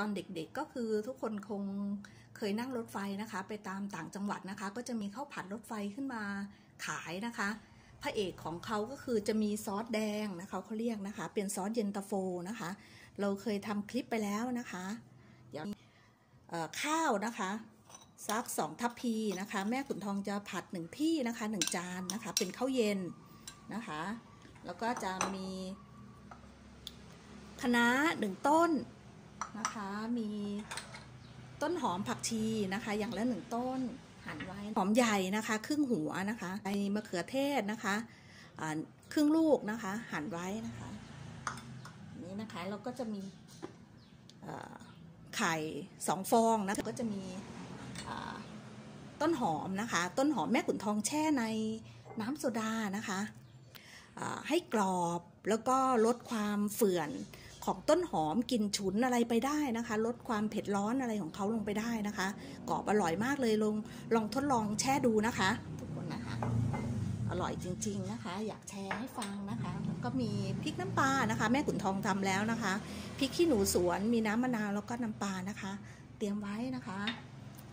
ตอนเด็กๆก็คือทุกคนคงเคยนั่งรถไฟนะคะ ไปตามต่างจังหวัดนะคะ ก็จะมีข้าวผัดรถไฟขึ้นมาขายนะคะ พระเอกของเขาก็คือจะมีซอสแดงนะคะเขาเรียกนะคะ เป็นซอสเย็นตาโฟนะคะ เราเคยทำคลิปไปแล้วนะคะเดี๋ยวเอ่อข้าวนะคะซักสองทัพพีนะคะ แม่ขุนทองจะผัดหนึ่งที่นะคะหนึ่งจานนะคะ เป็นข้าวเย็นนะคะ แล้วก็จะมีคะน้าหนึ่งต้น นะคะ มีต้นหอมผักชีนะคะ อย่างละหนึ่งต้นหั่นไว้หอมใหญ่นะคะ ครึ่งหัวนะคะไอมะเขือเทศนะคะครึ่งลูกนะคะ หั่นไว้นะคะนี่นะคะเราก็จะมีไข่สองฟองนะคะก็จะมีต้นหอมนะคะ ต้นหอมแม่ขุนทองแช่ในน้ำโซดานะคะให้กรอบแล้วก็ลดความเฝื่อน ของต้นหอมกลิ่นฉุนอะไรไปได้นะคะ ลดความเผ็ดร้อนอะไรของเขาลงไปได้นะคะกรอบอร่อยมากเลยลองลองทดลองแช่ดูนะคะทุกคนนะคะอร่อยจริง ๆนะคะ อยากแชร์ให้ฟังนะคะก็มีพริกน้ำปลานะคะ แม่ขุนทองทำแล้วนะคะพริกขี้หนูสวนมีน้ำมะนาวแล้วก็น้ำปลานะคะ เตรียมไว้นะคะ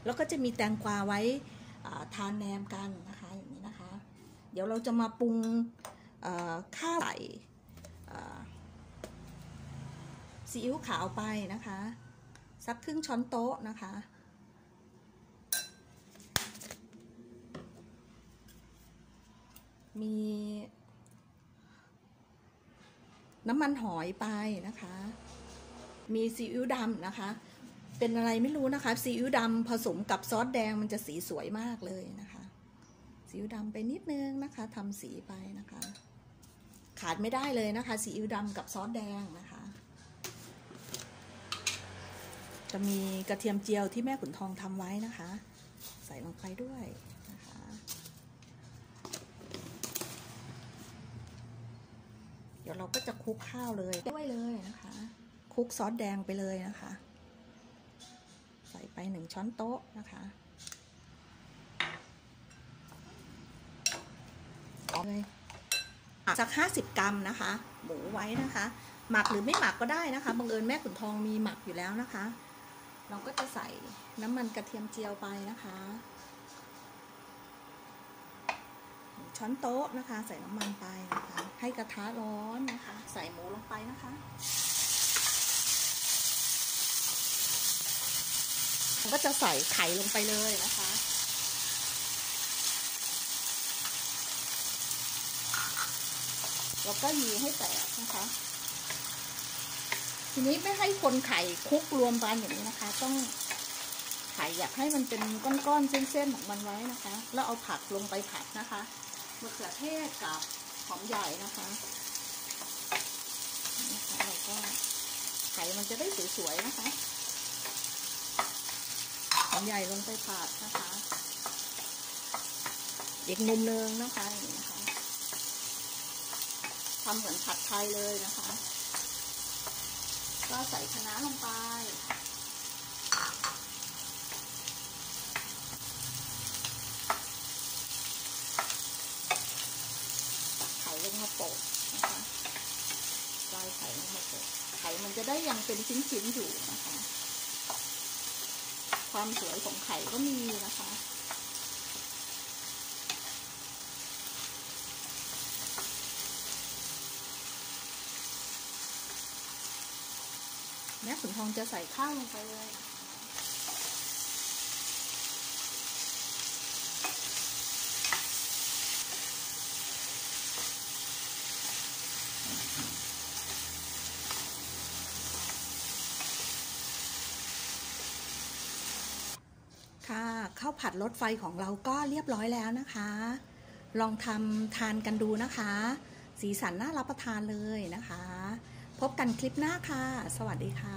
แล้วก็จะมีแตงกวาไว้ทานแหนมกันนะคะอย่างนี้นะคะ เดี๋ยวเราจะมาปรุงข้าวใส่ ซีอิ๊วขาวไปนะคะ สักครึ่งช้อนโต๊ะนะคะ มีน้ำมันหอยไปนะคะ มีซีอิ๊วดำนะคะ เป็นอะไรไม่รู้นะคะ ซีอิ๊วดำผสมกับซอสแดงมันจะสีสวยมากเลยนะคะ ซีอิ๊วดำไปนิดนึงนะคะทำสีไปนะคะ ขาดไม่ได้เลยนะคะ ซีอิ๊วดำกับซอสแดงนะคะ จะมีกระเทียมเจียวที่แม่ขุนทองทำไว้นะคะ ใส่ลงไปด้วยนะคะเดี๋ยวเราก็จะคลุกข้าวเลยด้วยเลยนะคะคลุกซอสแดงไปเลยนะคะ ใส่ไปหนึ่งช้อนโต๊ะนะคะเลยสักห้าสิบกรัมนะคะ หมูไว้นะคะ หมักหรือไม่หมักก็ได้นะคะ บังเอิญแม่ขุนทองมีหมักอยู่แล้วนะคะ เราก็จะใส่น้ำมันกระเทียมเจียวไปนะคะช้อนโต๊ะนะคะ ใส่น้ำมันไปนะคะ ให้กระทะร้อนนะคะ ใส่หมูลงไปนะคะเราก็จะใส่ไข่ลงไปเลยนะคะแล้วก็ยีให้แตกนะคะ ทีนี้ไม่ให้คนไข่คลุกรวมกันอย่างนี้นะคะ ต้องไข่อยากให้มันเป็นก้อนๆเส้นๆของมันไว้นะคะ แล้วเอาผักลงไปผัดนะคะมะเขือเทศกับหอมใหญ่นะคะนะคะเราก็ไข่มันจะได้สวยๆนะคะหอมใหญ่ลงไปผัดนะคะ อีกมุมนึงนะคะอย่างนี้นะคะทำเหมือนผัดไทยเลยนะคะ ก็ใส่คะน้าลงไปไข่ลงมาโปะนะคะลายไข่ลงมาโปะไข่มันจะได้ยังเป็นชิ้นๆอยู่นะคะ ความสวยของไข่ก็มีนะคะ แม่ขุนทองจะใส่ข้าวลงไปเลยค่ะข้าวผัดรถไฟของเราก็เรียบร้อยแล้วนะคะ ลองทำทานกันดูนะคะ สีสันน่ารับประทานเลยนะคะ พบกันคลิปหน้าค่ะ สวัสดีค่ะ